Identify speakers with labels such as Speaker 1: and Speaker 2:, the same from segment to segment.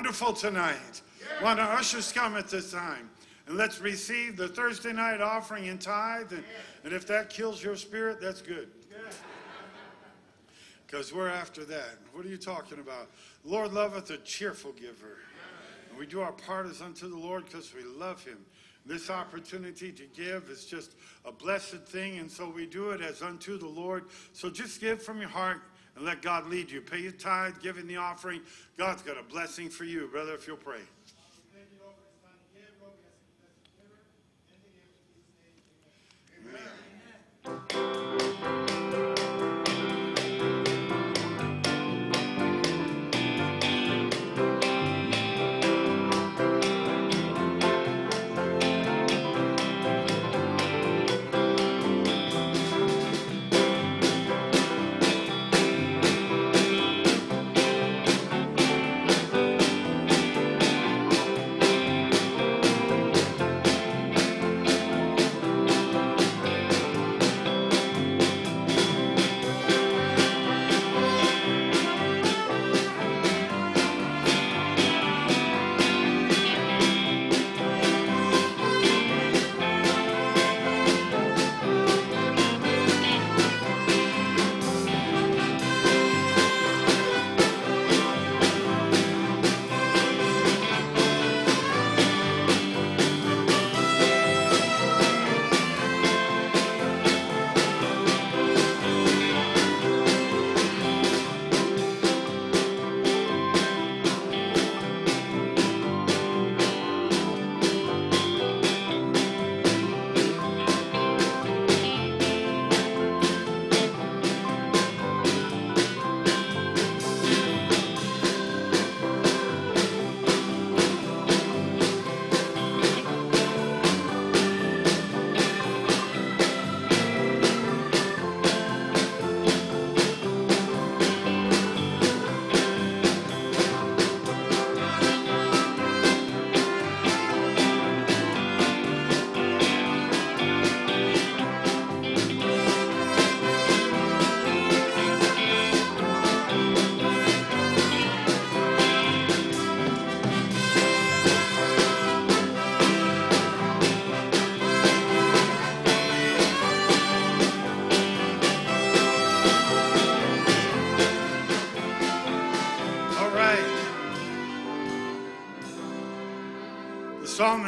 Speaker 1: wonderful tonight. Why don't ushers come at this time? And let's receive the Thursday night offering and tithe. And, and if that kills your spirit, that's good. Because we're after that. What are you talking about? Lord loveth a cheerful giver. And we do our part as unto the Lord because we love him. This opportunity to give is just a blessed thing, and so we do it as unto the Lord. So just give from your heart and let God lead you. Pay your tithe, give in the offering. God's got a blessing for you, brother, if you'll pray.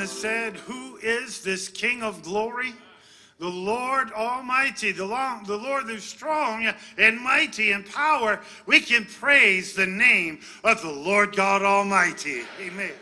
Speaker 1: Said, Who is this King of glory? The Lord Almighty, the, long, the Lord who's strong and mighty in power. We can praise the name of the Lord God Almighty. Amen.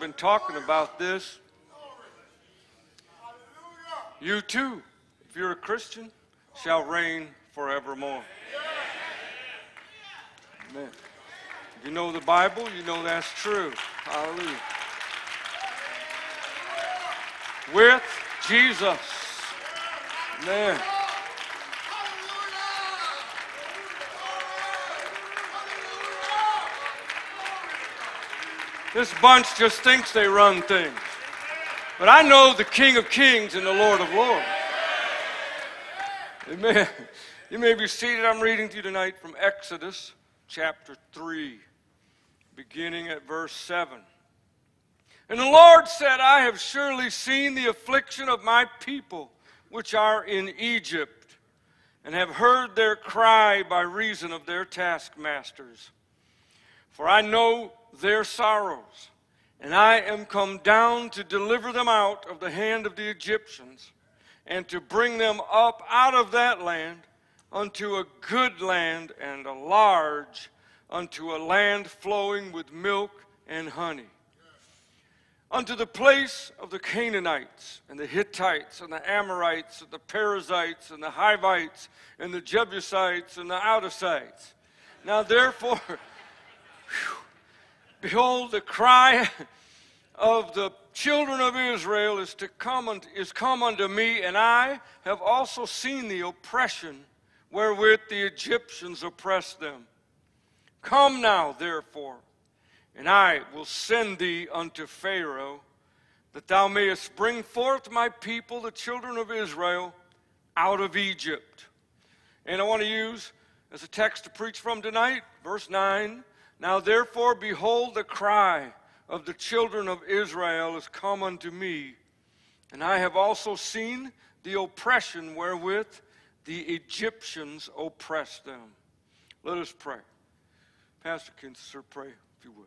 Speaker 2: Been talking about this. You too, if you're a Christian, shall reign forevermore. Amen. You know the Bible, you know that's true. Hallelujah. With Jesus. Amen. This bunch just thinks they run things. But I know the King of Kings and the Lord of Lords. Amen. You may be seated. I'm reading to you tonight from Exodus chapter 3, beginning at verse 7. And the Lord said, I have surely seen the affliction of my people which are in Egypt, and have heard their cry by reason of their taskmasters. For I know their sorrows, and I am come down to deliver them out of the hand of the Egyptians, and to bring them up out of that land unto a good land and a large, unto a land flowing with milk and honey. Unto the place of the Canaanites and the Hittites and the Amorites and the Perizzites and the Hivites and the Jebusites and the Outsites. Now therefore, Behold, the cry of the children of Israel is to come unto, is come unto me, and I have also seen the oppression wherewith the Egyptians oppressed them. Come now, therefore, and I will send thee unto Pharaoh, that thou mayest bring forth my people, the children of Israel, out of Egypt. And I want to use as a text to preach from tonight, verse 9 now therefore, behold, the cry of the children of Israel is come unto me, and I have also seen the oppression wherewith the Egyptians oppressed them. Let us pray. Pastor Kinster, pray if you would.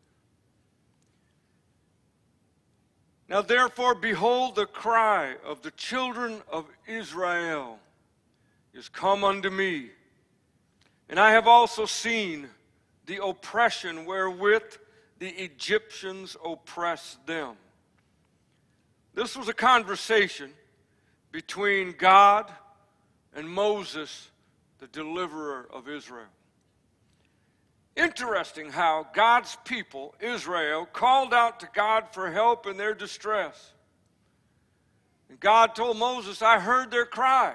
Speaker 2: Now, therefore, behold the cry of the children of Israel is come unto me. And I have also seen the oppression wherewith the Egyptians oppressed them. This was a conversation between God and Moses, the deliverer of Israel. Interesting how God's people, Israel, called out to God for help in their distress. And God told Moses, I heard their cry.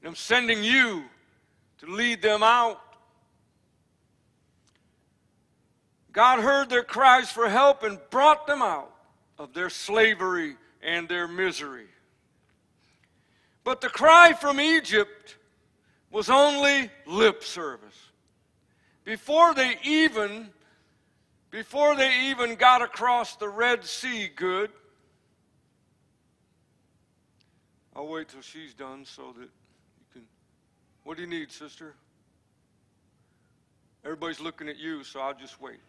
Speaker 2: And I'm sending you to lead them out. God heard their cries for help and brought them out of their slavery and their misery. But the cry from Egypt was only lip service. Before they even before they even got across the Red Sea good, I'll wait till she's done so that you can. what do you need, sister? Everybody's looking at you, so I'll just wait.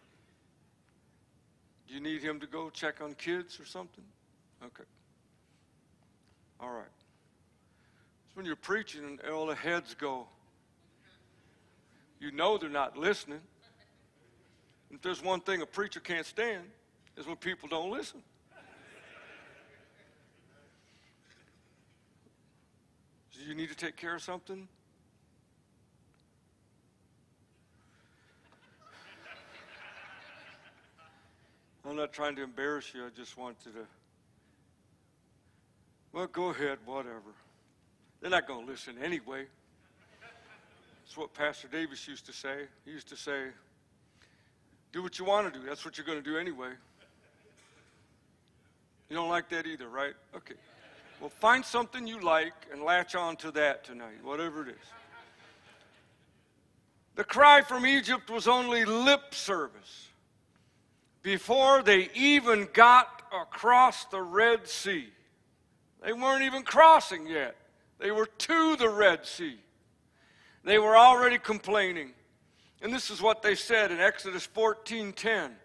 Speaker 2: Do you need him to go check on kids or something? Okay. All right. It's when you're preaching and all the heads go. You know they're not listening. If there's one thing a preacher can't stand, is when people don't listen. Do you need to take care of something? I'm not trying to embarrass you. I just wanted to. Well, go ahead, whatever. They're not going to listen anyway. That's what Pastor Davis used to say. He used to say, Do what you want to do. That's what you're going to do anyway. You don't like that either, right? Okay. Well, find something you like and latch on to that tonight, whatever it is. The cry from Egypt was only lip service before they even got across the Red Sea. They weren't even crossing yet. They were to the Red Sea. They were already complaining. And this is what they said in Exodus 14:10.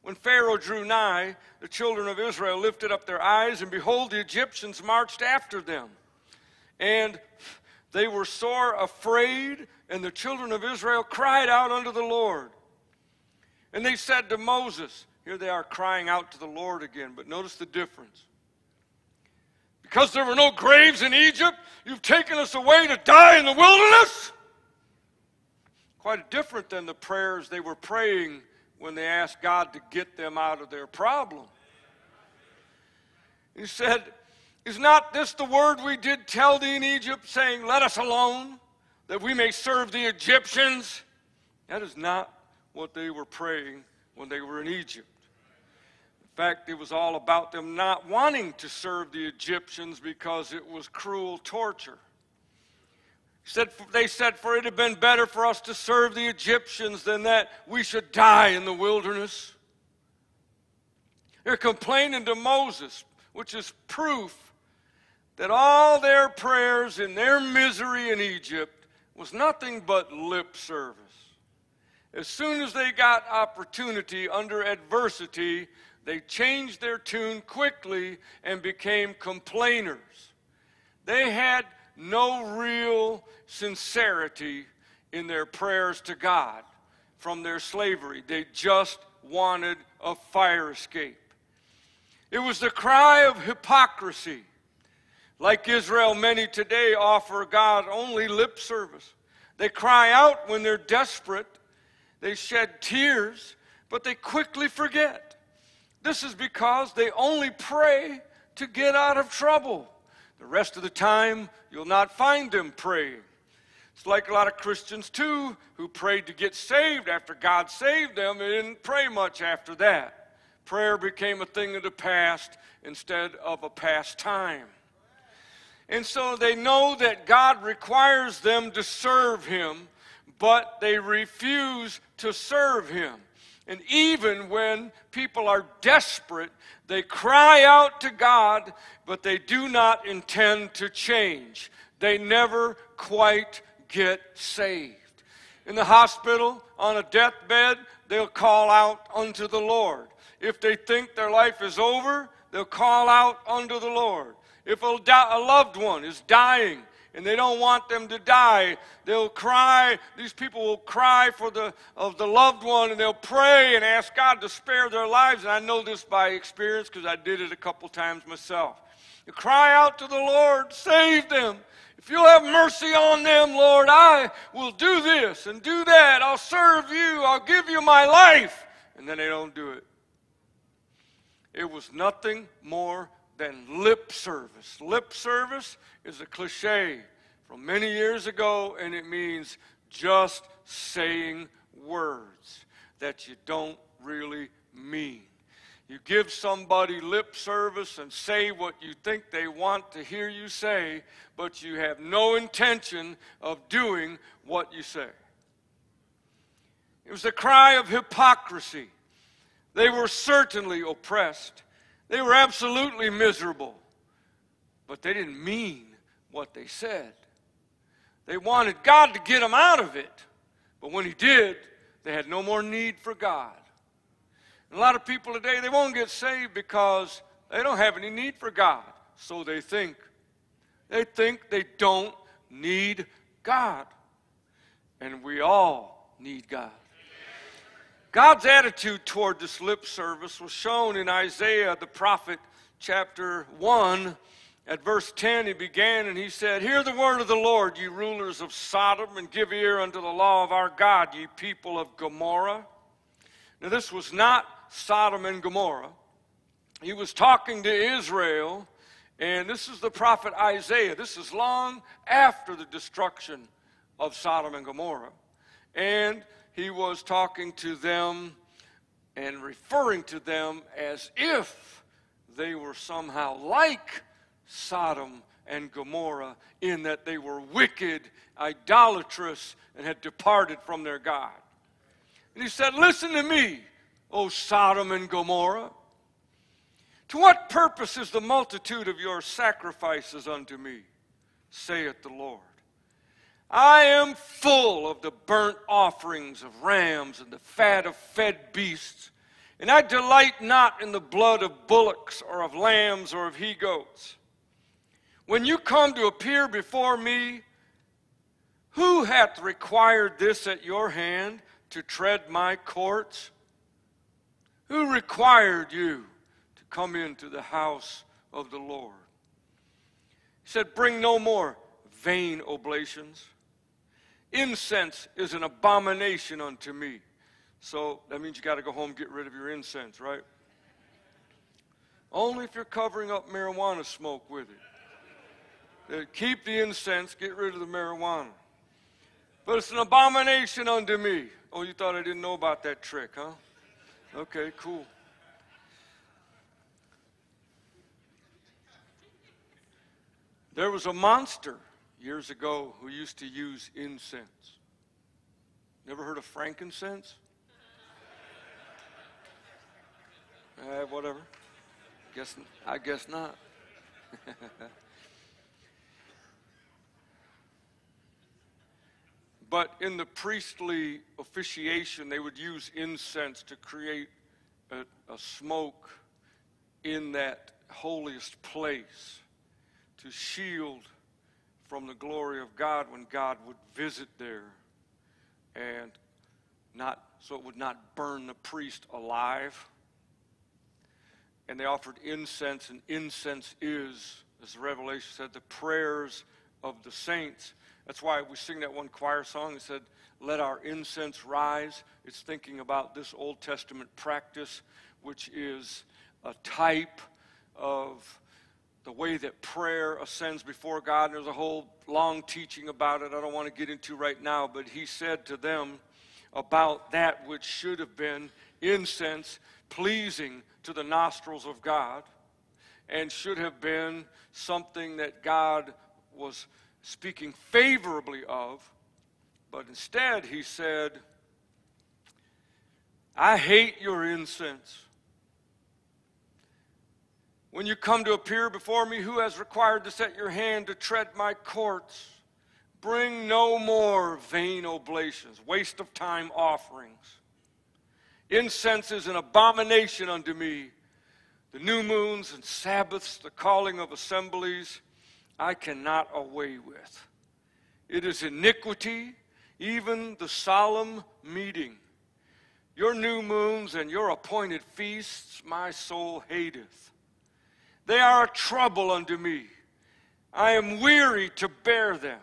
Speaker 2: When Pharaoh drew nigh, the children of Israel lifted up their eyes, and behold, the Egyptians marched after them. And they were sore afraid, and the children of Israel cried out unto the Lord. And they said to Moses, Here they are crying out to the Lord again, but notice the difference. Because there were no graves in Egypt, you've taken us away to die in the wilderness? Quite different than the prayers they were praying when they asked God to get them out of their problem. He said, Is not this the word we did tell thee in Egypt, saying, Let us alone, that we may serve the Egyptians? That is not what they were praying when they were in Egypt. Fact, it was all about them not wanting to serve the Egyptians because it was cruel torture. Said, they said, For it had been better for us to serve the Egyptians than that we should die in the wilderness. They're complaining to Moses, which is proof that all their prayers in their misery in Egypt was nothing but lip service. As soon as they got opportunity under adversity, they changed their tune quickly and became complainers. They had no real sincerity in their prayers to God from their slavery. They just wanted a fire escape. It was the cry of hypocrisy. Like Israel, many today offer God only lip service. They cry out when they're desperate, they shed tears, but they quickly forget. This is because they only pray to get out of trouble. The rest of the time, you'll not find them praying. It's like a lot of Christians, too, who prayed to get saved after God saved them. They didn't pray much after that. Prayer became a thing of the past instead of a pastime. And so they know that God requires them to serve Him, but they refuse to serve Him. And even when people are desperate, they cry out to God, but they do not intend to change. They never quite get saved. In the hospital, on a deathbed, they'll call out unto the Lord. If they think their life is over, they'll call out unto the Lord. If a, loved one is dying, and they don't want them to die. They'll cry, these people will cry for the of the loved one and they'll pray and ask God to spare their lives. And I know this by experience because I did it a couple times myself. You cry out to the Lord, save them. If you'll have mercy on them, Lord, I will do this and do that. I'll serve you. I'll give you my life. And then they don't do it. It was nothing more than lip service. Lip service is a cliche from many years ago, and it means just saying words that you don't really mean. You give somebody lip service and say what you think they want to hear you say, but you have no intention of doing what you say. It was a cry of hypocrisy. They were certainly oppressed. They were absolutely miserable, but they didn't mean what they said. They wanted God to get them out of it, but when He did, they had no more need for God. And a lot of people today, they won't get saved because they don't have any need for God. So they think. They think they don't need God. And we all need God. God's attitude toward this lip service was shown in Isaiah the prophet, chapter 1. At verse 10, he began and he said, Hear the word of the Lord, ye rulers of Sodom, and give ear unto the law of our God, ye people of Gomorrah. Now, this was not Sodom and Gomorrah. He was talking to Israel, and this is the prophet Isaiah. This is long after the destruction of Sodom and Gomorrah. And he was talking to them and referring to them as if they were somehow like Sodom and Gomorrah in that they were wicked, idolatrous, and had departed from their God. And he said, Listen to me, O Sodom and Gomorrah. To what purpose is the multitude of your sacrifices unto me, saith the Lord? I am full of the burnt offerings of rams and the fat of fed beasts, and I delight not in the blood of bullocks or of lambs or of he goats. When you come to appear before me, who hath required this at your hand to tread my courts? Who required you to come into the house of the Lord? He said, Bring no more vain oblations Incense is an abomination unto me. So that means you got to go home get rid of your incense, right? Only if you're covering up marijuana smoke with it. Uh, keep the incense, get rid of the marijuana. But it's an abomination unto me. Oh, you thought I didn't know about that trick, huh? Okay, cool. There was a monster years ago who used to use incense. Never heard of frankincense? Uh, whatever. Guess I guess not. but in the priestly officiation, they would use incense to create a, a smoke in that holiest place to shield from the glory of God when God would visit there and not so it would not burn the priest alive. And they offered incense, and incense is, as the Revelation said, the prayers of the saints. That's why we sing that one choir song that said, Let our incense rise. It's thinking about this Old Testament practice, which is a type of the way that prayer ascends before God. And there's a whole long teaching about it I don't want to get into right now, but he said to them about that which should have been incense pleasing to the nostrils of God and should have been something that God was speaking favorably of. But instead, he said, I hate your incense. When you come to appear before me, who has required to set your hand to tread my courts? Bring no more vain oblations, waste of time offerings. Incense is an abomination unto me. The new moons and Sabbaths, the calling of assemblies, I cannot away with. It is iniquity, even the solemn meeting. Your new moons and your appointed feasts my soul hateth. They are a trouble unto me. I am weary to bear them.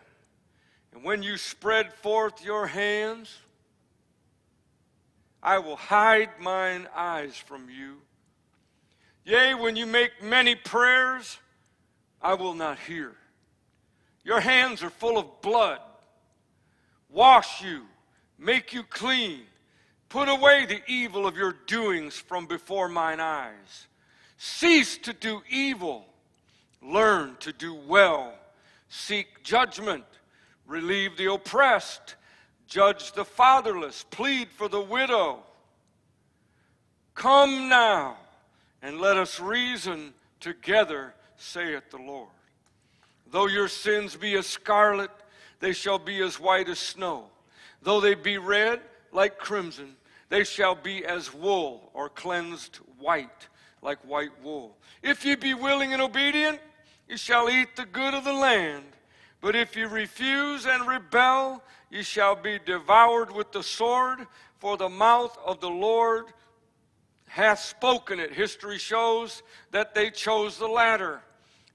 Speaker 2: And when you spread forth your hands, I will hide mine eyes from you. Yea, when you make many prayers, I will not hear. Your hands are full of blood. Wash you, make you clean. Put away the evil of your doings from before mine eyes. Cease to do evil. Learn to do well. Seek judgment. Relieve the oppressed. Judge the fatherless. Plead for the widow. Come now and let us reason together, saith the Lord. Though your sins be as scarlet, they shall be as white as snow. Though they be red like crimson, they shall be as wool or cleansed white like white wool. If ye be willing and obedient, ye shall eat the good of the land. But if ye refuse and rebel, ye shall be devoured with the sword, for the mouth of the Lord hath spoken it. History shows that they chose the latter.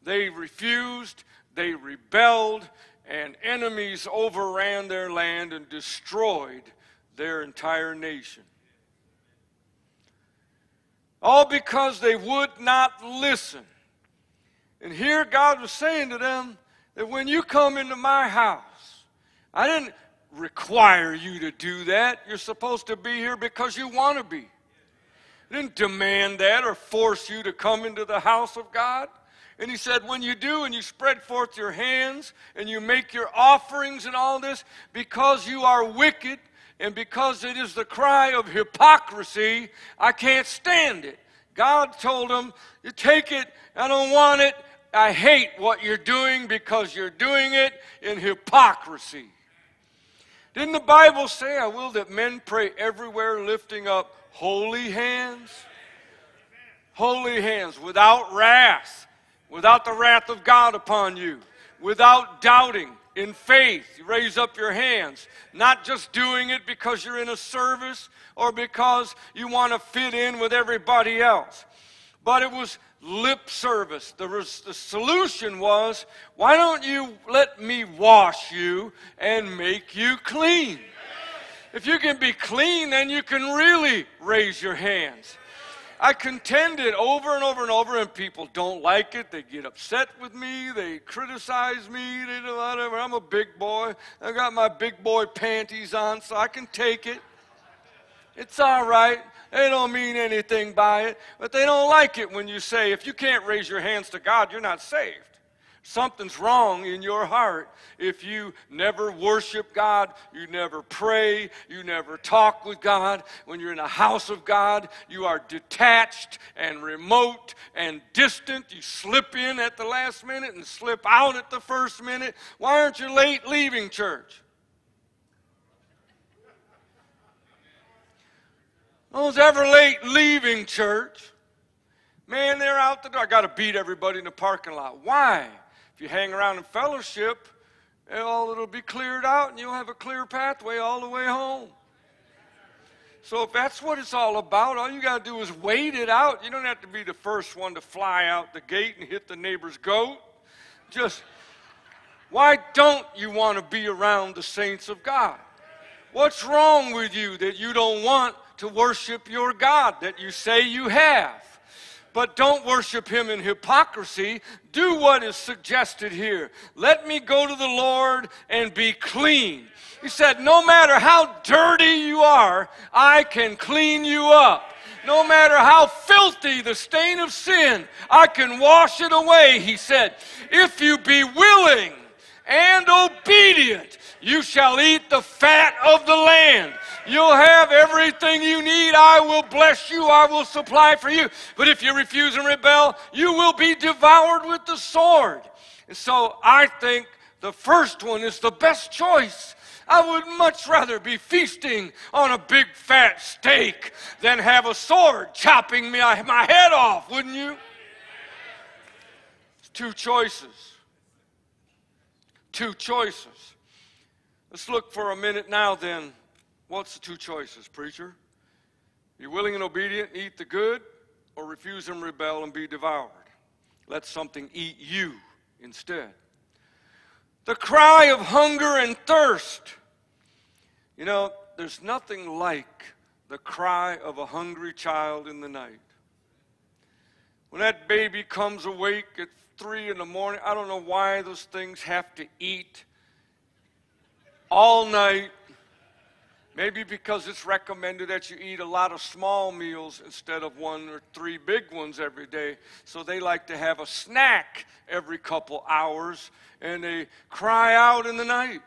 Speaker 2: They refused, they rebelled, and enemies overran their land and destroyed their entire nation. All because they would not listen. And here God was saying to them that when you come into my house, I didn't require you to do that. You're supposed to be here because you want to be. I didn't demand that or force you to come into the house of God. And he said, when you do and you spread forth your hands and you make your offerings and all this, because you are wicked and because it is the cry of hypocrisy, I can't stand it. God told him, You take it, I don't want it. I hate what you're doing because you're doing it in hypocrisy. Didn't the Bible say, I will that men pray everywhere lifting up holy hands? Holy hands without wrath, without the wrath of God upon you, without doubting, in faith. You raise up your hands, not just doing it because you're in a service or because you want to fit in with everybody else. But it was lip service. The, res- the solution was why don't you let me wash you and make you clean? If you can be clean, then you can really raise your hands. I contended over and over and over, and people don't like it. They get upset with me. They criticize me. They do whatever. I'm a big boy. I got my big boy panties on, so I can take it. It's all right. They don't mean anything by it, but they don't like it when you say, if you can't raise your hands to God, you're not saved. Something's wrong in your heart if you never worship God, you never pray, you never talk with God. When you're in the house of God, you are detached and remote and distant. You slip in at the last minute and slip out at the first minute. Why aren't you late leaving church? No one's ever late leaving church. Man, they're out the door. I got to beat everybody in the parking lot. Why? If you hang around in fellowship, all it'll be cleared out and you'll have a clear pathway all the way home. So if that's what it's all about, all you got to do is wait it out. You don't have to be the first one to fly out the gate and hit the neighbor's goat. Just why don't you want to be around the saints of God? What's wrong with you that you don't want to worship your God that you say you have. But don't worship him in hypocrisy. Do what is suggested here. Let me go to the Lord and be clean. He said, No matter how dirty you are, I can clean you up. No matter how filthy the stain of sin, I can wash it away, he said. If you be willing and obedient, you shall eat the fat of the land. You'll have everything you need. I will bless you. I will supply for you. But if you refuse and rebel, you will be devoured with the sword. And so I think the first one is the best choice. I would much rather be feasting on a big fat steak than have a sword chopping me, my head off, wouldn't you? It's two choices. Two choices. Let's look for a minute now then What's the two choices, preacher? Be willing and obedient eat the good, or refuse and rebel and be devoured. Let something eat you instead. The cry of hunger and thirst. You know, there's nothing like the cry of a hungry child in the night. When that baby comes awake at three in the morning, I don't know why those things have to eat all night Maybe because it's recommended that you eat a lot of small meals instead of one or three big ones every day. So they like to have a snack every couple hours and they cry out in the night.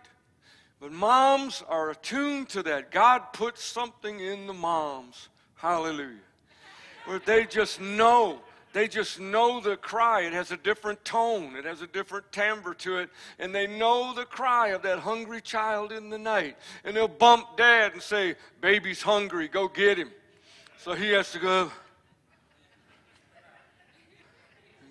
Speaker 2: But moms are attuned to that. God puts something in the moms. Hallelujah. Where they just know they just know the cry. It has a different tone, it has a different timbre to it. And they know the cry of that hungry child in the night. And they'll bump dad and say, Baby's hungry, go get him. So he has to go,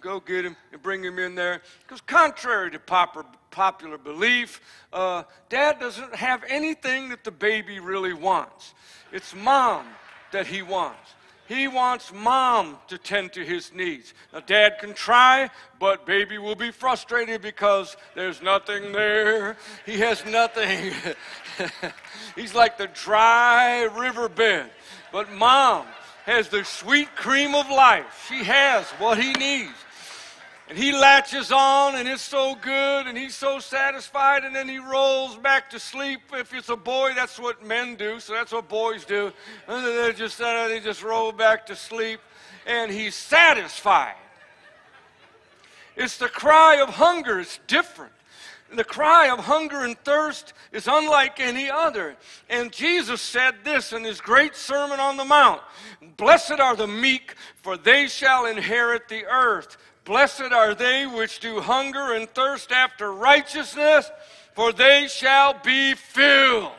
Speaker 2: go get him and bring him in there. Because, contrary to popular belief, uh, dad doesn't have anything that the baby really wants. It's mom that he wants. He wants mom to tend to his needs. Now, dad can try, but baby will be frustrated because there's nothing there. He has nothing. He's like the dry riverbed. But mom has the sweet cream of life. She has what he needs. And he latches on, and it's so good, and he's so satisfied, and then he rolls back to sleep. If it's a boy, that's what men do, so that's what boys do. And they just, uh, they just roll back to sleep, and he's satisfied. It's the cry of hunger, it's different. The cry of hunger and thirst is unlike any other. And Jesus said this in his great Sermon on the Mount Blessed are the meek, for they shall inherit the earth. Blessed are they which do hunger and thirst after righteousness, for they shall be filled.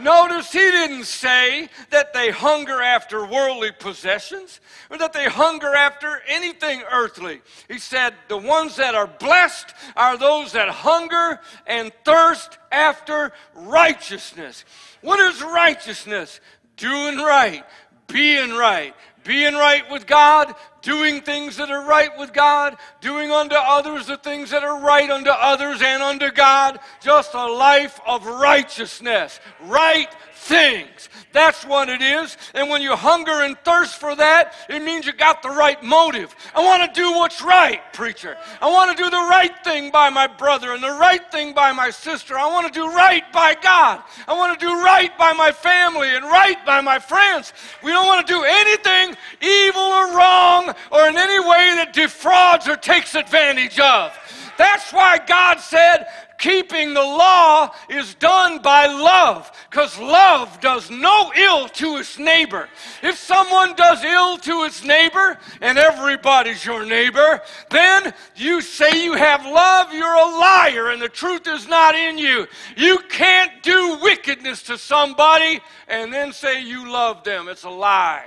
Speaker 2: Notice he didn't say that they hunger after worldly possessions or that they hunger after anything earthly. He said the ones that are blessed are those that hunger and thirst after righteousness. What is righteousness? Doing right, being right, being right with God, doing things that are right with God, doing unto others the things that are right unto others and unto God. Just a life of righteousness, right things. That's what it is. And when you hunger and thirst for that, it means you got the right motive. I want to do what's right, preacher. I want to do the right thing by my brother and the right thing by my sister. I want to do right by God. I want to do right by my family and right by my friends. We don't want to do anything evil or wrong or in any way that defrauds or takes advantage of. That's why God said, keeping the law is done by love because love does no ill to its neighbor. If someone does ill to its neighbor and everybody's your neighbor, then you say you have love, you're a liar and the truth is not in you. You can't do wickedness to somebody and then say you love them. It's a lie.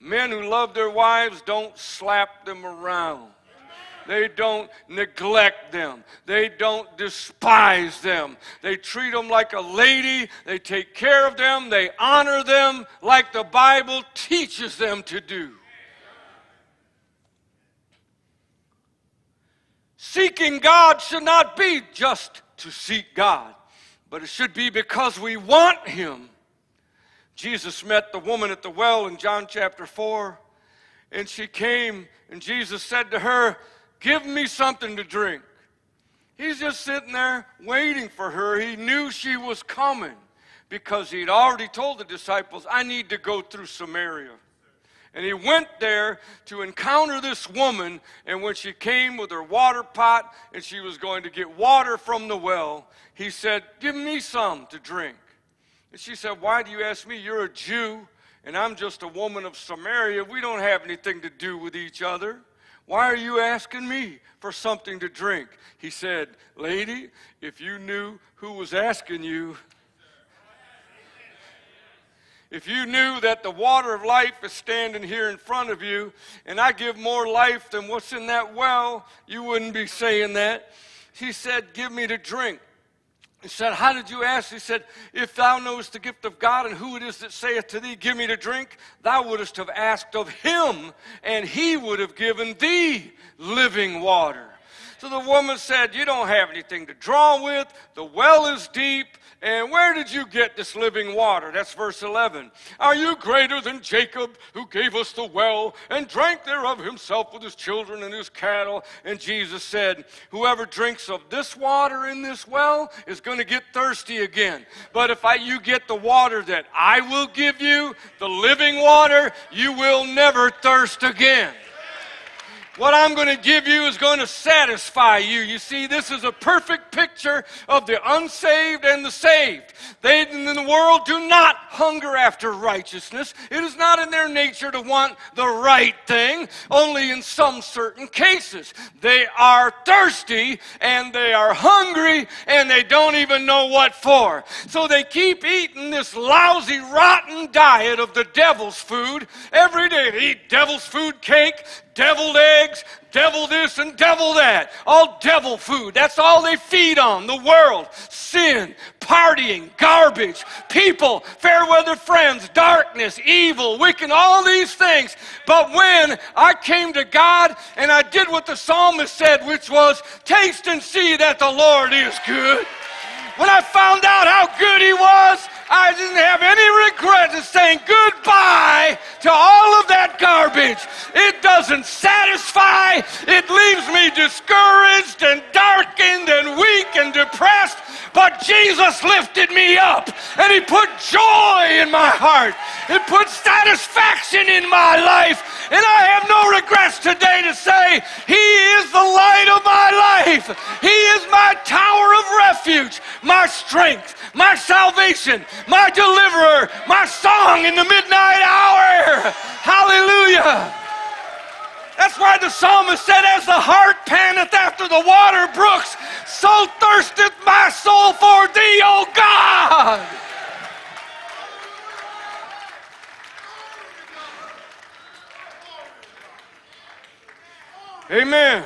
Speaker 2: Men who love their wives don't slap them around. They don't neglect them. They don't despise them. They treat them like a lady. They take care of them. They honor them like the Bible teaches them to do. Seeking God should not be just to seek God, but it should be because we want Him. Jesus met the woman at the well in John chapter 4, and she came, and Jesus said to her, Give me something to drink. He's just sitting there waiting for her. He knew she was coming because he'd already told the disciples, I need to go through Samaria. And he went there to encounter this woman. And when she came with her water pot and she was going to get water from the well, he said, Give me some to drink. And she said, Why do you ask me? You're a Jew, and I'm just a woman of Samaria. We don't have anything to do with each other. Why are you asking me for something to drink? He said, Lady, if you knew who was asking you, if you knew that the water of life is standing here in front of you, and I give more life than what's in that well, you wouldn't be saying that. He said, Give me to drink. He said, How did you ask? He said, If thou knowest the gift of God and who it is that saith to thee, Give me to drink, thou wouldst have asked of him, and he would have given thee living water. So the woman said, You don't have anything to draw with, the well is deep, and where did you get this living water? That's verse 11. Are you greater than Jacob, who gave us the well and drank thereof himself with his children and his cattle? And Jesus said, Whoever drinks of this water in this well is going to get thirsty again. But if I, you get the water that I will give you, the living water, you will never thirst again. What I'm going to give you is going to satisfy you. You see, this is a perfect picture of the unsaved and the saved. They in the world do not hunger after righteousness. It is not in their nature to want the right thing, only in some certain cases. They are thirsty and they are hungry and they don't even know what for. So they keep eating this lousy, rotten diet of the devil's food every day. They eat devil's food cake, deviled eggs, devil this and devil that. All devil food. That's all they feed on. The world, sin, partying, garbage, people, fair weather friends, darkness, evil, wicked, all these things. But when I came to God and I did what the psalmist said, which was, taste and see that the Lord is good. When I found out how good he was, I didn't have any regret of saying goodbye to all of that garbage. It doesn't satisfy, it leaves me discouraged and darkened and weak and depressed. But Jesus lifted me up and He put joy in my heart. It put satisfaction in my life. And I have no regrets today to say, He is the light of my life. He is my tower of refuge, my strength, my salvation, my deliverer, my song in the midnight hour. Hallelujah. That's why the psalmist said, As the hart panteth after the water brooks, so thirsteth my soul for thee, O God. Amen.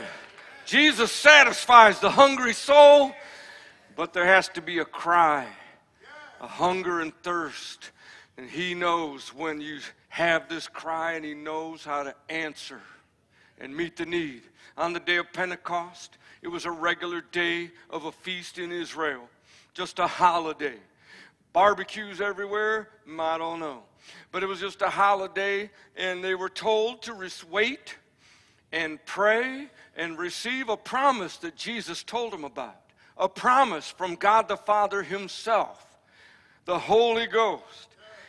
Speaker 2: Jesus satisfies the hungry soul, but there has to be a cry, a hunger and thirst. And He knows when you have this cry, and He knows how to answer and meet the need. On the day of Pentecost, it was a regular day of a feast in Israel, just a holiday. Barbecues everywhere? I don't know. But it was just a holiday, and they were told to wait and pray and receive a promise that Jesus told them about. A promise from God the Father Himself, the Holy Ghost.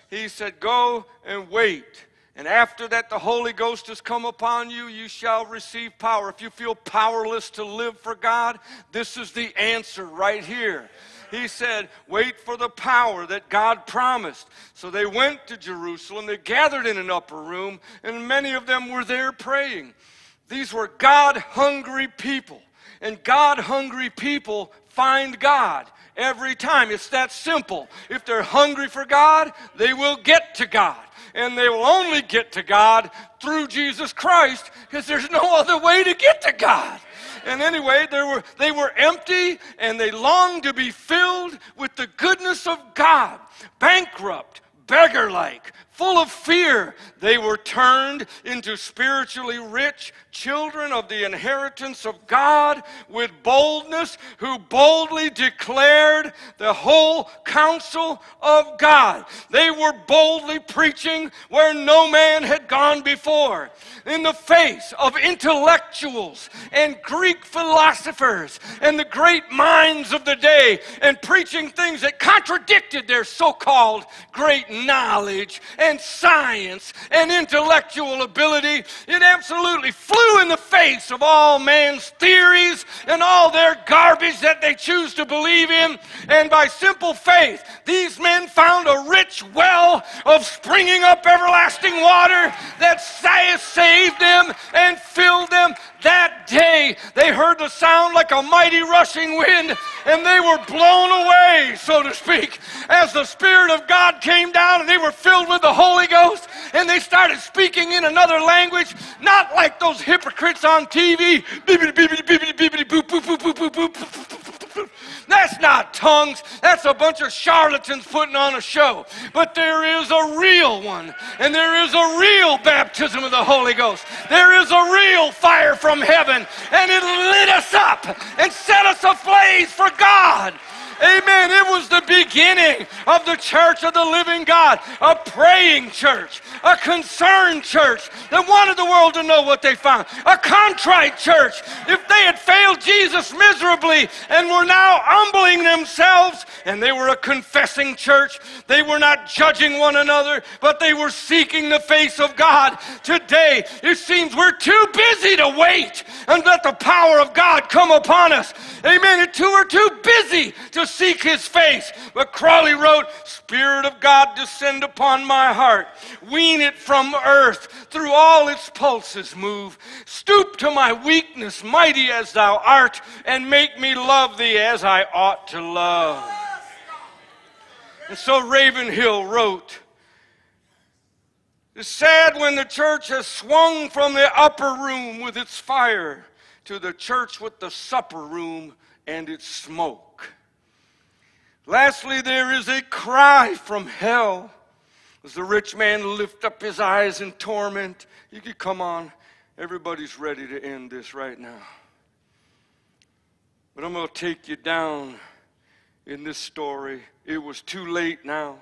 Speaker 2: He said, Go and wait. And after that, the Holy Ghost has come upon you, you shall receive power. If you feel powerless to live for God, this is the answer right here. He said, Wait for the power that God promised. So they went to Jerusalem. They gathered in an upper room, and many of them were there praying. These were God hungry people. And God hungry people find God every time. It's that simple. If they're hungry for God, they will get to God. And they will only get to God through Jesus Christ because there's no other way to get to God. And anyway, they were, they were empty and they longed to be filled with the goodness of God. Bankrupt, beggar like, full of fear, they were turned into spiritually rich children of the inheritance of God with boldness, who boldly declared the whole counsel of God. They were boldly preaching where no man had gone before. In the face of intellectuals and Greek philosophers and the great minds of the day, and preaching things that contradicted their so called great knowledge and science and intellectual ability. It absolutely flew in the face of all man's theories and all their garbage that they choose to believe in. And by simple faith, these men found a rich well of springing up everlasting water that saved them and filled them. That day, they heard the sound like a mighty rushing wind, and they were blown away, so to speak, as the Spirit of God came down and they were filled with the Holy Ghost, and they started speaking in another language, not like those hypocrites on TV. That's not tongues. That's a bunch of charlatans putting on a show. But there is a real one, and there is a real baptism of the Holy Ghost. There is a real fire from heaven, and it lit us up and set us ablaze for God. Amen. It was the beginning of the church of the living God, a praying church, a concerned church that wanted the world to know what they found, a contrite church. If they had failed Jesus miserably and were now humbling themselves, and they were a confessing church, they were not judging one another, but they were seeking the face of God. Today, it seems we're too busy to wait and let the power of God come upon us. Amen. And two are too busy to seek his face. But Croly wrote, Spirit of God, descend upon my heart. Wean it from earth, through all its pulses move. Stoop to my weakness, mighty as thou art, and make me love thee as I ought to love. And so Ravenhill wrote, It's sad when the church has swung from the upper room with its fire to the church with the supper room and its smoke. Lastly, there is a cry from hell. As the rich man lift up his eyes in torment, you could come on. Everybody's ready to end this right now. But I'm going to take you down in this story it was too late now.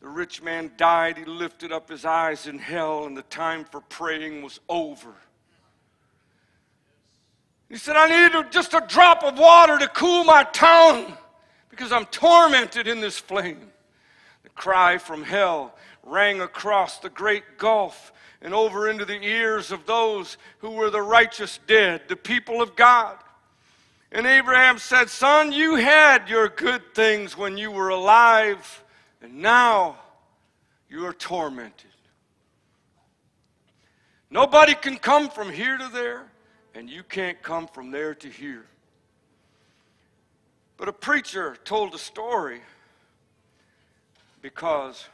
Speaker 2: The rich man died. He lifted up his eyes in hell, and the time for praying was over. He said, I need just a drop of water to cool my tongue because I'm tormented in this flame. The cry from hell rang across the great gulf and over into the ears of those who were the righteous dead, the people of God. And Abraham said, Son, you had your good things when you were alive, and now you are tormented. Nobody can come from here to there, and you can't come from there to here. But a preacher told a story because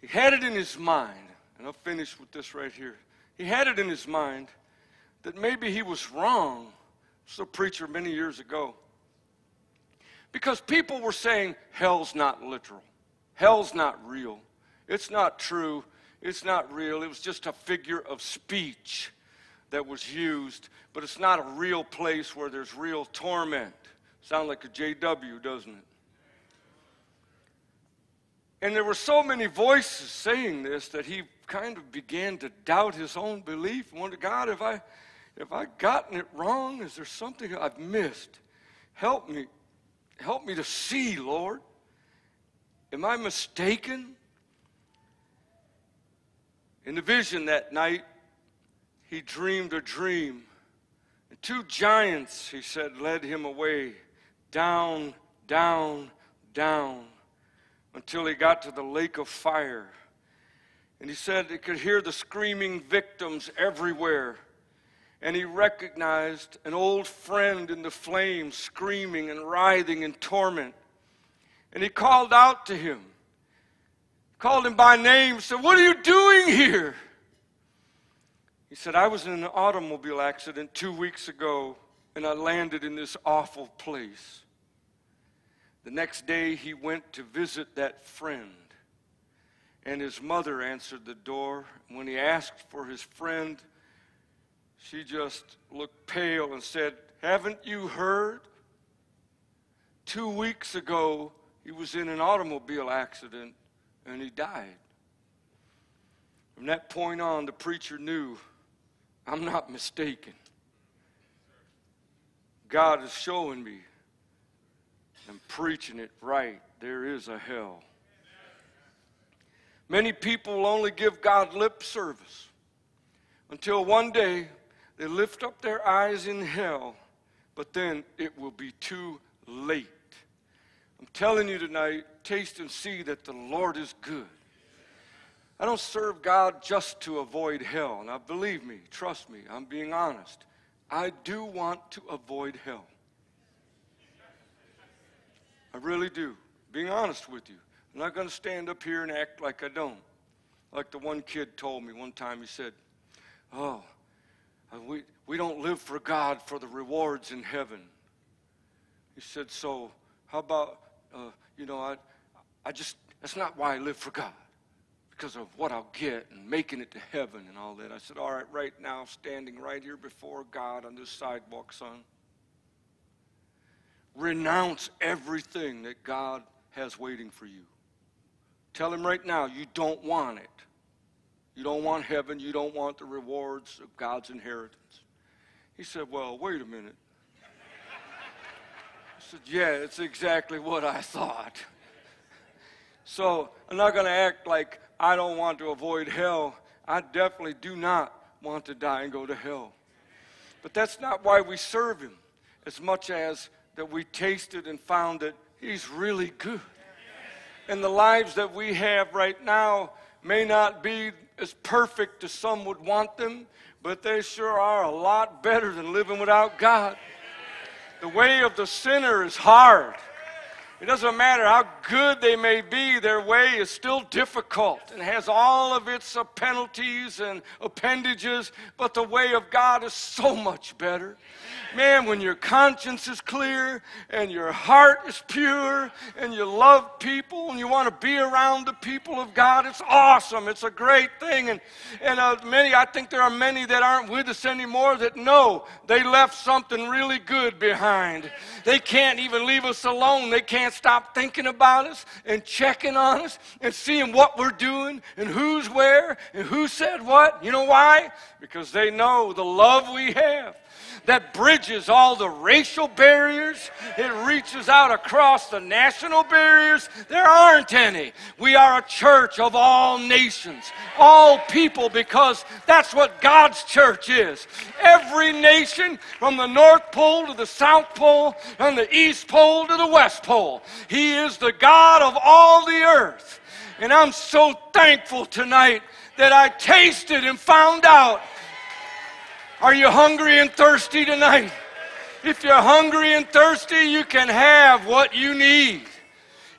Speaker 2: he had it in his mind, and I'll finish with this right here. He had it in his mind that maybe he was wrong. This was a preacher many years ago. Because people were saying hell's not literal, hell's not real, it's not true, it's not real, it was just a figure of speech that was used, but it's not a real place where there's real torment. Sound like a JW, doesn't it? And there were so many voices saying this that he kind of began to doubt his own belief wonder, God, have I, have I gotten it wrong? Is there something I've missed? Help me. Help me to see, Lord. Am I mistaken? In the vision that night, he dreamed a dream. And two giants, he said, led him away down, down, down until he got to the lake of fire. And he said he could hear the screaming victims everywhere. And he recognized an old friend in the flames screaming and writhing in torment. And he called out to him, called him by name, said, What are you doing here? He said, I was in an automobile accident two weeks ago and I landed in this awful place. The next day, he went to visit that friend, and his mother answered the door. When he asked for his friend, she just looked pale and said, Haven't you heard? Two weeks ago, he was in an automobile accident and he died. From that point on, the preacher knew I'm not mistaken. God is showing me and preaching it right. There is a hell. Many people will only give God lip service until one day they lift up their eyes in hell, but then it will be too late. I'm telling you tonight, taste and see that the Lord is good. I don't serve God just to avoid hell. Now, believe me, trust me, I'm being honest. I do want to avoid hell. I really do. Being honest with you. I'm not going to stand up here and act like I don't. Like the one kid told me one time, he said, Oh, uh, we, we don't live for God for the rewards in heaven. He said, So, how about, uh, you know, I, I just, that's not why I live for God, because of what I'll get and making it to heaven and all that. I said, All right, right now, standing right here before God on this sidewalk, son, renounce everything that God has waiting for you. Tell him right now you don't want it. You don't want heaven. You don't want the rewards of God's inheritance. He said, Well, wait a minute. I said, Yeah, it's exactly what I thought. So I'm not going to act like I don't want to avoid hell. I definitely do not want to die and go to hell. But that's not why we serve him as much as that we tasted and found that He's really good. And the lives that we have right now may not be as perfect as some would want them, but they sure are a lot better than living without God. The way of the sinner is hard. It doesn't matter how good they may be, their way is still difficult and has all of its penalties and appendages, but the way of God is so much better. Man, when your conscience is clear and your heart is pure and you love people and you want to be around the people of God, it's awesome. It's a great thing. And, and uh, many, I think there are many that aren't with us anymore that know they left something really good behind. They can't even leave us alone. They can't can't stop thinking about us and checking on us and seeing what we're doing and who's where and who said what. You know why? Because they know the love we have that bridges all the racial barriers. It reaches out across the national barriers. There aren't any. We are a church of all nations, all people, because that's what God's church is. Every nation from the North Pole to the South Pole and the East Pole to the West Pole. He is the God of all the earth. And I'm so thankful tonight that I tasted and found out are you hungry and thirsty tonight? If you're hungry and thirsty, you can have what you need.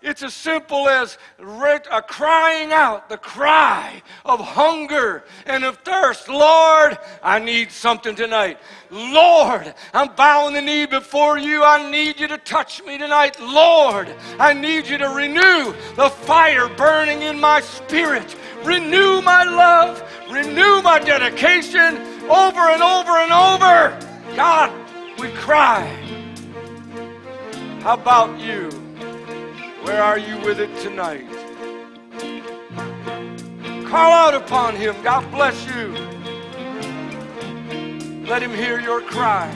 Speaker 2: It's as simple as a crying out, the cry of hunger and of thirst. Lord, I need something tonight. Lord, I'm bowing the knee before you. I need you to touch me tonight. Lord, I need you to renew the fire burning in my spirit. Renew my love. Renew my dedication over and over and over. God, we cry. How about you? Where are you with it tonight? Call out upon him. God bless you. Let him hear your cry.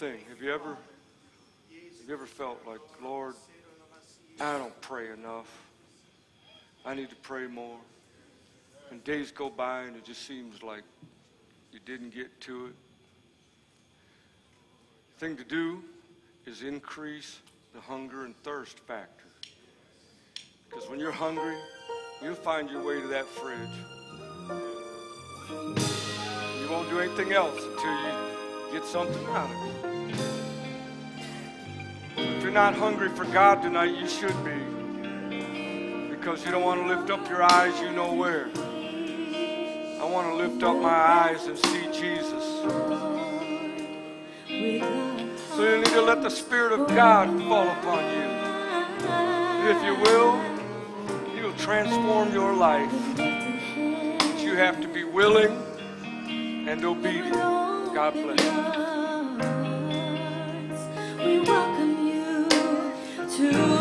Speaker 2: Thing. Have you ever have you ever felt like, Lord, I don't pray enough. I need to pray more. And days go by and it just seems like you didn't get to it. Thing to do is increase the hunger and thirst factor. Because when you're hungry, you'll find your way to that fridge. You won't do anything else until you get something out of it. You're not hungry for God tonight, you should be. Because you don't want to lift up your eyes, you know where. I want to lift up my eyes and see Jesus. So you need to let the Spirit of God fall upon you. If you will, He will transform your life. But you have to be willing and obedient. God bless you.
Speaker 3: To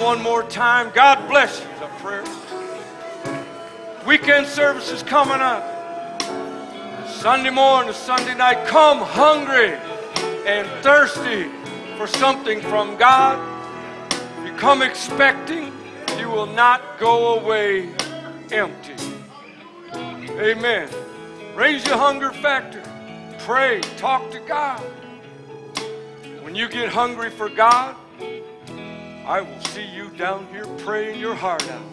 Speaker 2: one more time. God bless you. That prayer? Weekend service is coming up. Sunday morning, Sunday night. Come hungry and thirsty for something from God. You come expecting, you will not go away empty. Amen. Raise your hunger factor. Pray. Talk to God. When you get hungry for God, I will see you down here praying your heart out.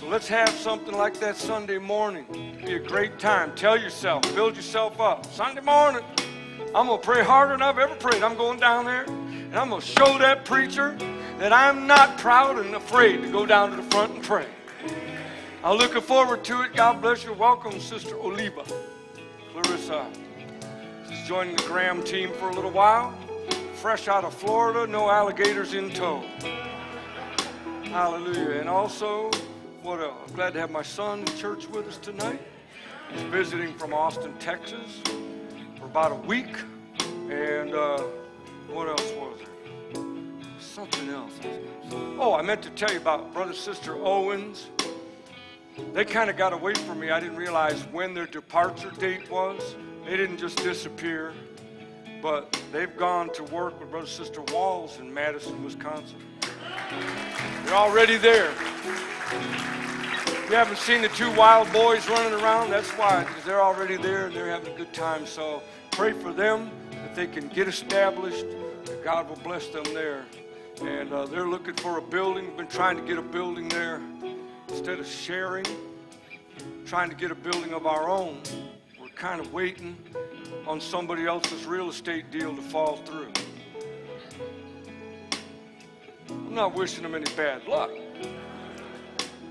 Speaker 2: So let's have something like that Sunday morning. Be a great time. Tell yourself, build yourself up. Sunday morning, I'm going to pray harder than I've ever prayed. I'm going down there and I'm going to show that preacher that I'm not proud and afraid to go down to the front and pray. I'm looking forward to it. God bless you. Welcome, Sister Oliva. Clarissa is joining the Graham team for a little while. Fresh out of Florida, no alligators in tow. Hallelujah. And also, what else? I'm glad to have my son in church with us tonight. He's visiting from Austin, Texas for about a week. And uh, what else was there? Something else. Oh, I meant to tell you about brother sister Owens. They kind of got away from me. I didn't realize when their departure date was. They didn't just disappear, but they've gone to work with brother sister Walls in Madison, Wisconsin. They're already there. You haven't seen the two wild boys running around? That's why, because they're already there and they're having a good time. So pray for them that they can get established, that God will bless them there. And uh, they're looking for a building, been trying to get a building there. Instead of sharing, trying to get a building of our own, we're kind of waiting on somebody else's real estate deal to fall through. I'm not wishing them any bad luck.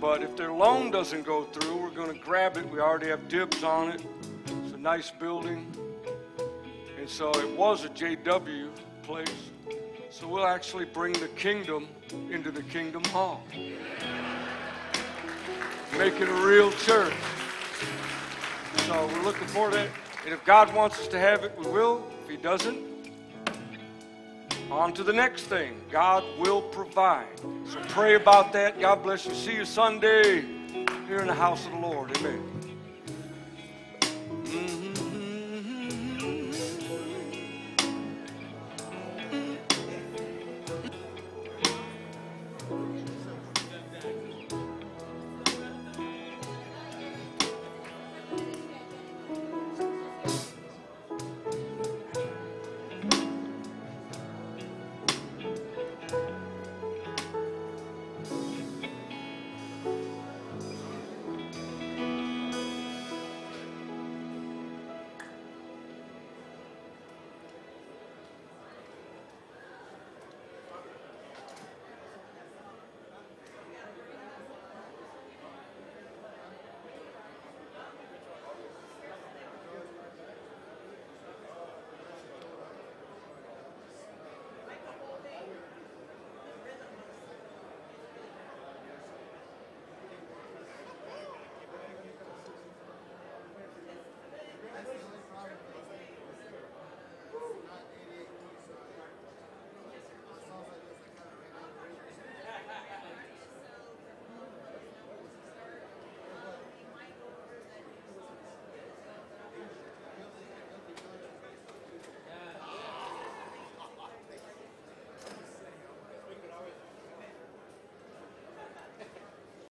Speaker 2: But if their loan doesn't go through, we're going to grab it. We already have dibs on it. It's a nice building. And so it was a JW place. So we'll actually bring the kingdom into the kingdom hall. Make it a real church. So we're looking forward to it. And if God wants us to have it, we will. If He doesn't, on to the next thing. God will provide. So pray about that. God bless you. See you Sunday here in the house of the Lord. Amen.